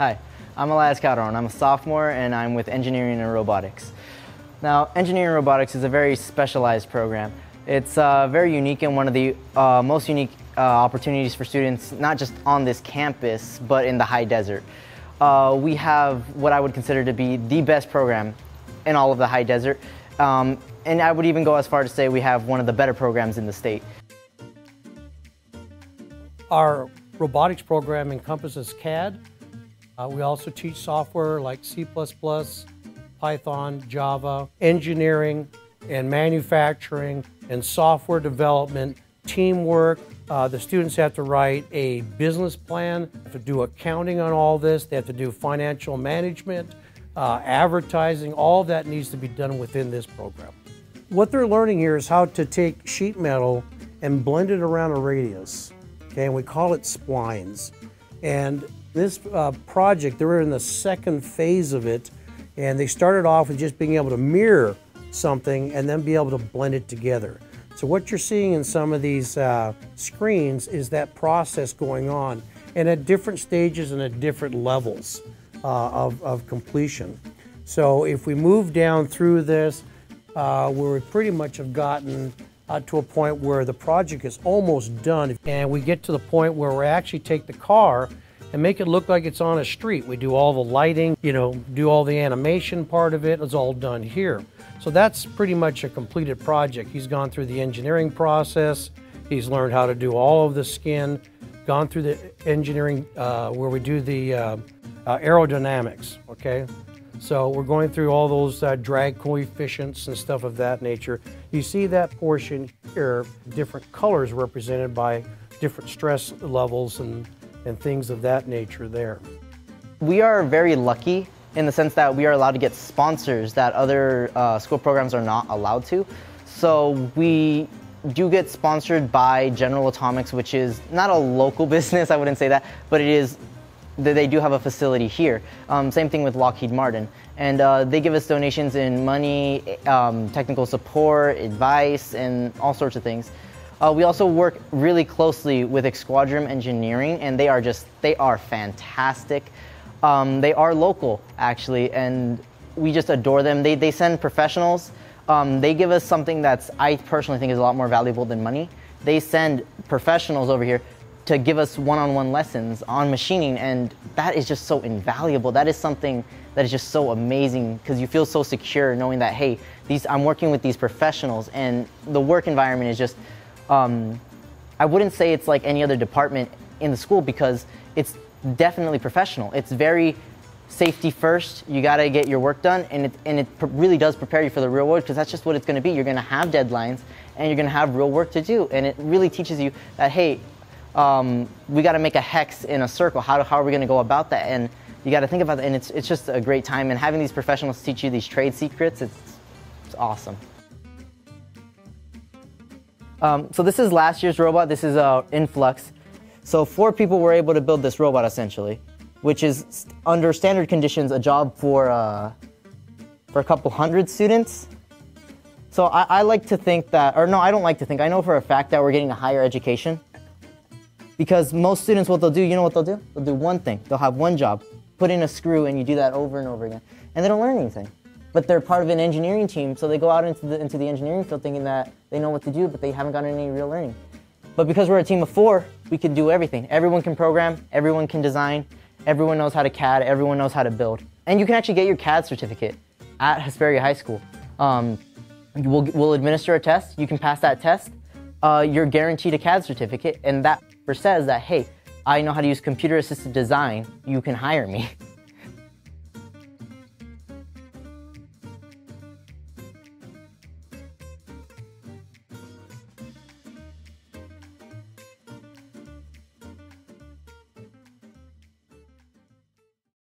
Hi, I'm Elias Calderon. I'm a sophomore and I'm with Engineering and Robotics. Now, Engineering and Robotics is a very specialized program. It's uh, very unique and one of the uh, most unique uh, opportunities for students, not just on this campus, but in the high desert. Uh, we have what I would consider to be the best program in all of the high desert. Um, and I would even go as far to say we have one of the better programs in the state. Our robotics program encompasses CAD. Uh, we also teach software like C++, Python, Java, engineering and manufacturing and software development, teamwork. Uh, the students have to write a business plan, have to do accounting on all this, they have to do financial management, uh, advertising, all that needs to be done within this program. What they're learning here is how to take sheet metal and blend it around a radius. Okay, and we call it splines. And this uh, project, they're in the second phase of it, and they started off with just being able to mirror something and then be able to blend it together. So what you're seeing in some of these uh, screens is that process going on and at different stages and at different levels uh, of, of completion. So if we move down through this, uh, where we pretty much have gotten uh, to a point where the project is almost done and we get to the point where we actually take the car and make it look like it's on a street. We do all the lighting, you know, do all the animation part of it. It's all done here. So that's pretty much a completed project. He's gone through the engineering process. He's learned how to do all of the skin, gone through the engineering uh, where we do the uh, uh, aerodynamics, okay? So we're going through all those uh, drag coefficients and stuff of that nature. You see that portion here, different colors represented by different stress levels and, and things of that nature there. We are very lucky in the sense that we are allowed to get sponsors that other uh, school programs are not allowed to. So we do get sponsored by General Atomics, which is not a local business, I wouldn't say that, but it is they do have a facility here. Um, same thing with Lockheed Martin. And uh, they give us donations in money, um, technical support, advice, and all sorts of things. Uh, we also work really closely with Exquadrum Engineering, and they are just, they are fantastic. Um, they are local, actually, and we just adore them. They, they send professionals. Um, they give us something that's, I personally think, is a lot more valuable than money. They send professionals over here to give us one-on-one lessons on machining and that is just so invaluable. That is something that is just so amazing because you feel so secure knowing that hey these i'm working with these professionals and the work environment is just um, i wouldn't say it's like any other department in the school because it's definitely professional. It's very safety first. You got to get your work done and it, and it really does prepare you for the real world because that's just what it's going to be. You're going to have deadlines and you're going to have real work to do and it really teaches you that hey um, we got to make a hex in a circle. How, how are we going to go about that? And you got to think about that. And it's, it's just a great time. And having these professionals teach you these trade secrets, it's, it's awesome. Um, so this is last year's robot. This is uh, Influx. So four people were able to build this robot essentially, which is under standard conditions a job for uh, for a couple hundred students. So I, I like to think that, or no, I don't like to think. I know for a fact that we're getting a higher education because most students, what they'll do, you know what they'll do? They'll do one thing. They'll have one job, put in a screw, and you do that over and over again. And they don't learn anything. But they're part of an engineering team, so they go out into the, into the engineering field thinking that they know what to do, but they haven't gotten any real learning. But because we're a team of four, we can do everything. Everyone can program, everyone can design, everyone knows how to CAD, everyone knows how to build. And you can actually get your CAD certificate at Hesperia High School. Um, we'll, we'll administer a test, you can pass that test, uh, you're guaranteed a CAD certificate, and that says that, hey, I know how to use computer assisted design, you can hire me.